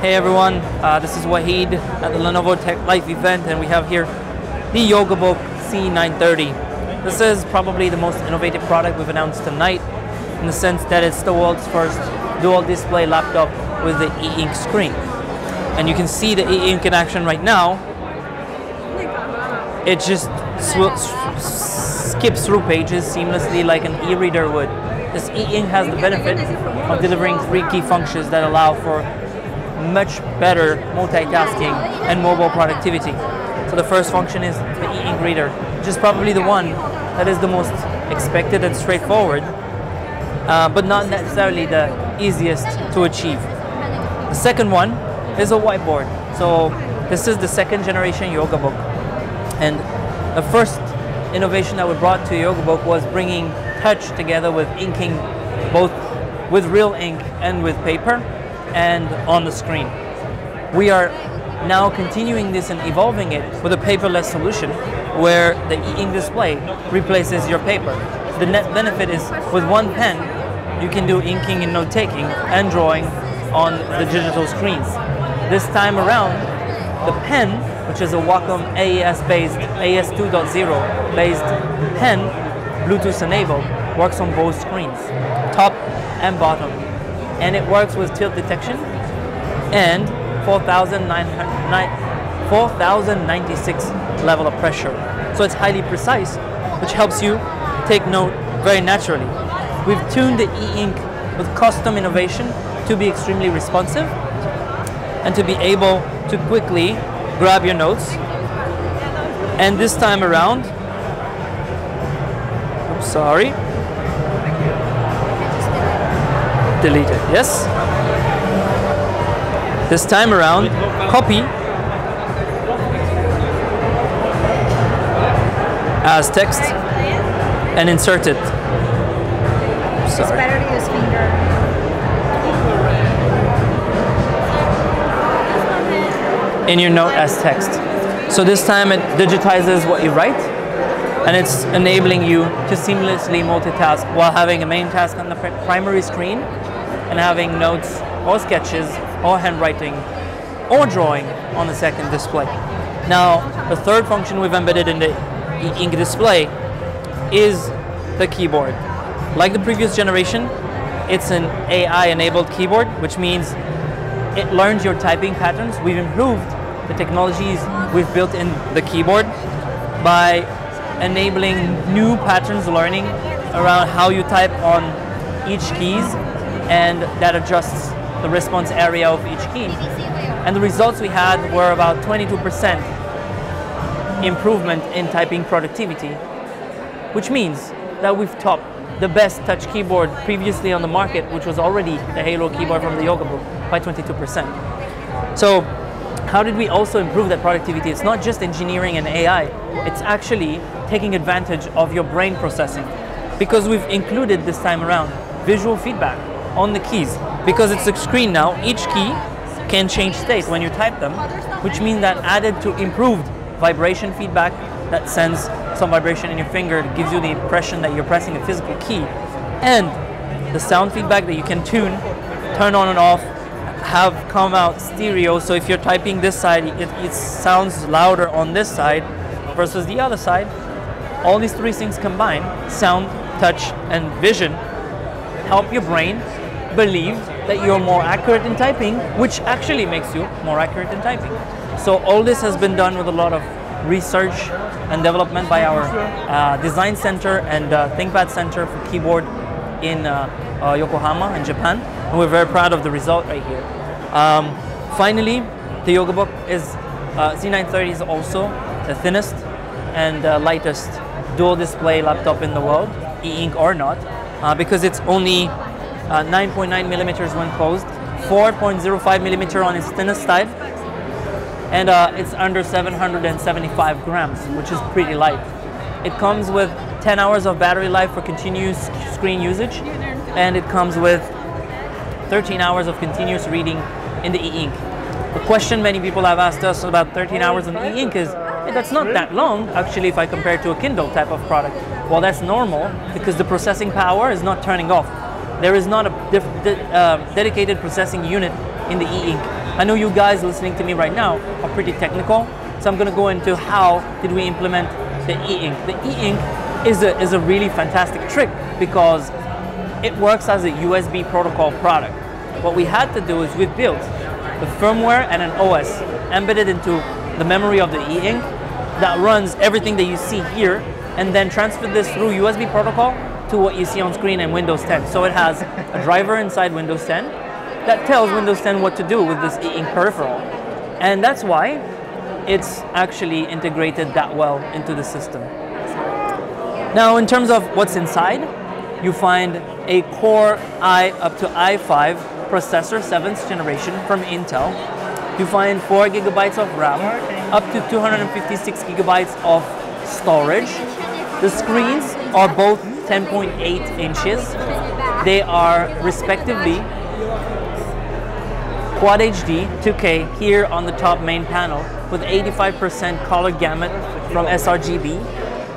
Hey everyone, uh, this is Wahid at the Lenovo Tech Life event and we have here the YogaBook C930. This is probably the most innovative product we've announced tonight in the sense that it's the world's first dual display laptop with the e-ink screen. And you can see the e-ink in action right now. It just skips through pages seamlessly like an e-reader would. This e-ink has the benefit of delivering three key functions that allow for much better multitasking and mobile productivity. So the first function is the e-ink reader, which is probably the one that is the most expected and straightforward, uh, but not necessarily the easiest to achieve. The second one is a whiteboard. So this is the second generation yoga book. And the first innovation that we brought to yoga book was bringing touch together with inking both with real ink and with paper and on the screen. We are now continuing this and evolving it with a paperless solution where the e-ink display replaces your paper. The net benefit is with one pen, you can do inking and note taking and drawing on the digital screens. This time around, the pen, which is a Wacom AES based, AES 2.0 based pen, Bluetooth enabled, works on both screens, top and bottom and it works with tilt detection and 4,096 level of pressure. So it's highly precise, which helps you take note very naturally. We've tuned the e-ink with custom innovation to be extremely responsive and to be able to quickly grab your notes. And this time around, oops, sorry, deleted, yes? This time around, copy as text and insert it. Sorry. It's better to use finger. In your note as text. So this time it digitizes what you write and it's enabling you to seamlessly multitask while having a main task on the primary screen and having notes or sketches or handwriting or drawing on the second display. Now, the third function we've embedded in the e-ink display is the keyboard. Like the previous generation, it's an AI-enabled keyboard, which means it learns your typing patterns. We've improved the technologies we've built in the keyboard by enabling new patterns learning around how you type on each keys and that adjusts the response area of each key. And the results we had were about 22% improvement in typing productivity, which means that we've topped the best touch keyboard previously on the market, which was already the Halo keyboard from the Yoga Book, by 22%. So how did we also improve that productivity? It's not just engineering and AI, it's actually taking advantage of your brain processing. Because we've included this time around visual feedback on the keys. Because it's a screen now, each key can change state when you type them, which means that added to improved vibration feedback that sends some vibration in your finger, gives you the impression that you're pressing a physical key, and the sound feedback that you can tune, turn on and off, have come out stereo. So if you're typing this side, it, it sounds louder on this side versus the other side. All these three things combined, sound, touch, and vision, help your brain believe that you're more accurate in typing, which actually makes you more accurate in typing. So all this has been done with a lot of research and development by our uh, design center and uh, ThinkPad Center for Keyboard in uh, uh Yokohama in Japan. And we're very proud of the result right here. Um, finally, the Yoga Book is, uh, C930 is also the thinnest and uh, lightest dual display laptop in the world, e-ink or not, uh, because it's only 9.9 uh, millimeters when closed, 4.05 millimeter on its thinnest side, and uh, it's under 775 grams, which is pretty light. It comes with 10 hours of battery life for continuous screen usage, and it comes with 13 hours of continuous reading in the e-ink. The question many people have asked us about 13 hours in e-ink is, hey, that's not that long, actually, if I compare it to a Kindle type of product. Well, that's normal because the processing power is not turning off. There is not a uh, dedicated processing unit in the e-ink I know you guys listening to me right now are pretty technical, so I'm going to go into how did we implement the e-ink. The e-ink is a, is a really fantastic trick because it works as a USB protocol product. What we had to do is we built the firmware and an OS embedded into the memory of the e-ink that runs everything that you see here and then transfer this through USB protocol to what you see on screen in Windows 10. So it has a driver inside Windows 10 that tells Windows 10 what to do with this e-ink peripheral. And that's why it's actually integrated that well into the system. Now, in terms of what's inside, you find a Core i up to i5 processor, 7th generation from Intel. You find 4 gigabytes of RAM, up to 256 gigabytes of storage. The screens are both 10.8 inches. They are respectively Quad HD 2K here on the top main panel with 85% color gamut from sRGB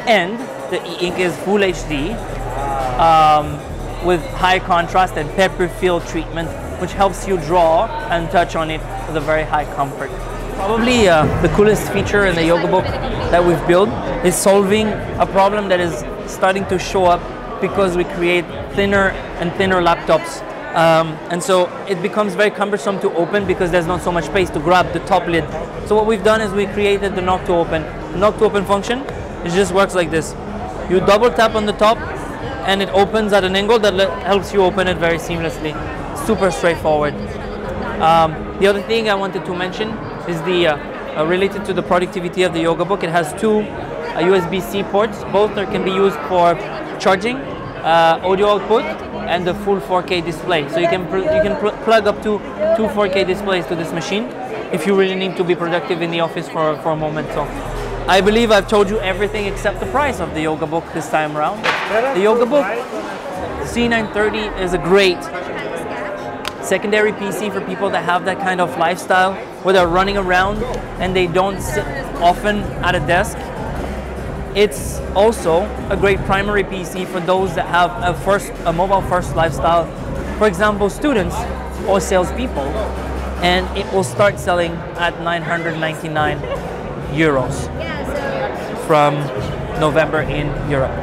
and the e-ink is Full HD um, with high contrast and pepper fill treatment which helps you draw and touch on it with a very high comfort. Probably uh, the coolest feature in the Yoga Book that we've built is solving a problem that is starting to show up because we create thinner and thinner laptops. Um, and so it becomes very cumbersome to open because there's not so much space to grab the top lid. So what we've done is we created the knock to open. Knock to open function, it just works like this. You double tap on the top and it opens at an angle that helps you open it very seamlessly. Super straightforward. Um, the other thing I wanted to mention is the uh, uh, related to the productivity of the yoga book. It has two uh, USB-C ports. Both are, can be used for charging, uh, audio output, and the full 4K display. So you can you can plug up to two 4K displays to this machine if you really need to be productive in the office for, for a moment. So I believe I've told you everything except the price of the yoga book this time around. The yoga book C930 is a great secondary PC for people that have that kind of lifestyle where they're running around and they don't sit often at a desk. It's also a great primary PC for those that have a first a mobile first lifestyle. For example, students or salespeople, and it will start selling at 999 euros from November in Europe.